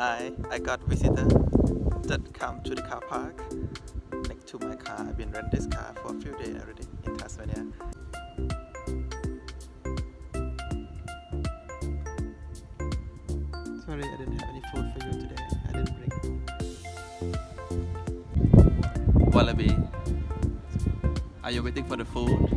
I, I got visitor that come to the car park next to my car. I've been renting this car for a few days already in Tasmania. Sorry, I didn't have any food for you today. I didn't bring wallaby. Are you waiting for the food?